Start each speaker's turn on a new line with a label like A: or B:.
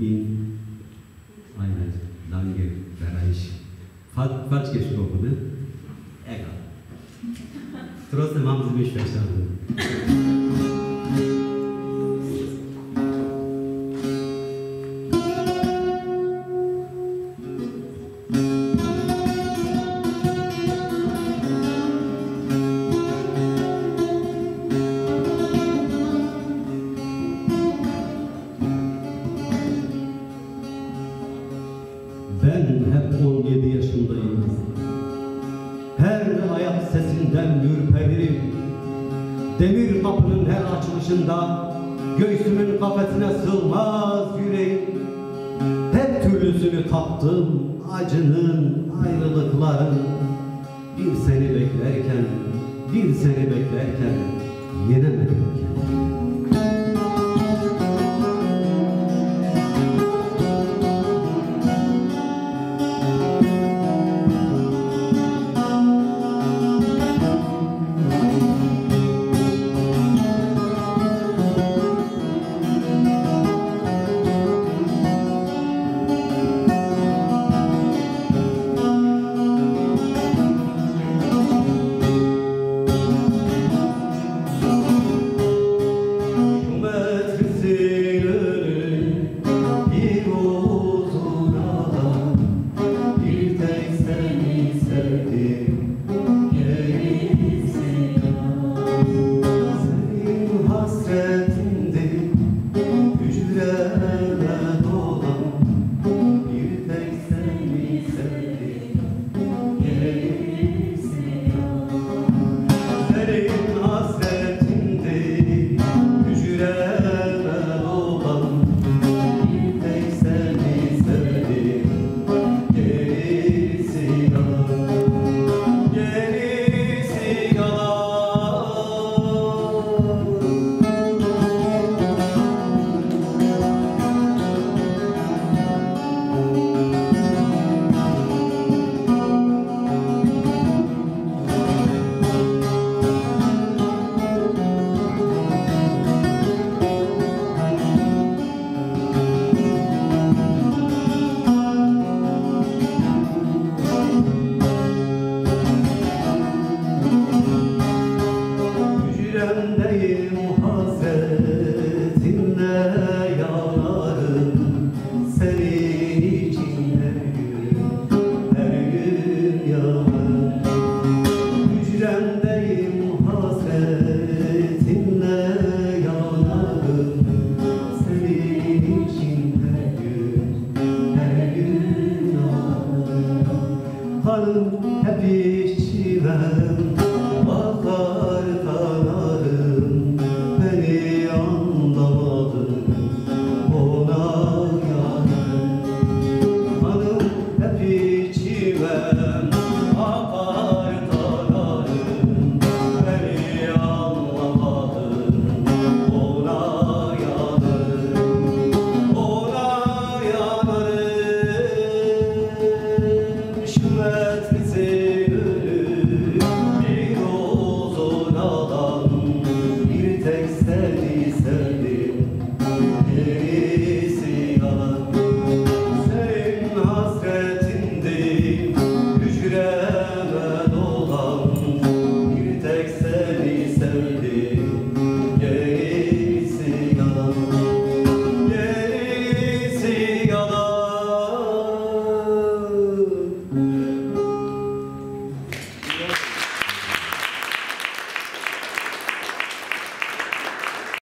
A: in aynı lange beraiş. Kaç geç okudu? Ega. Trotzdem haben sie mich verstanden. 17 yaşındayım. Her ayak sesinden ürperirim. Demir kapının her açılışında göğsümün kafesine sığmaz yüreğim. Hep türlüsünü tattım acının, ayrılıkların. Bir seni beklerken, bir seni beklerken yenemedim kendimi. happy